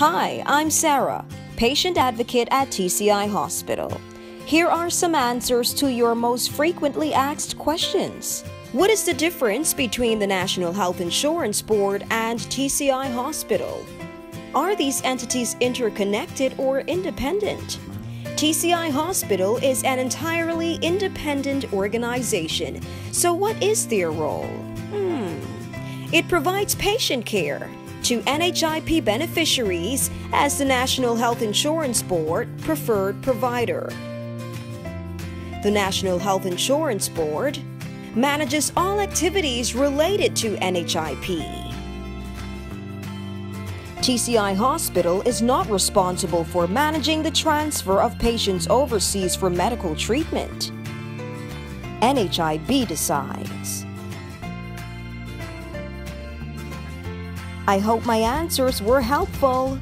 Hi, I'm Sarah, patient advocate at TCI Hospital. Here are some answers to your most frequently asked questions. What is the difference between the National Health Insurance Board and TCI Hospital? Are these entities interconnected or independent? TCI Hospital is an entirely independent organization, so what is their role? Hmm. It provides patient care to NHIP beneficiaries as the National Health Insurance Board preferred provider. The National Health Insurance Board manages all activities related to NHIP. TCI Hospital is not responsible for managing the transfer of patients overseas for medical treatment. NHIB decides. I hope my answers were helpful.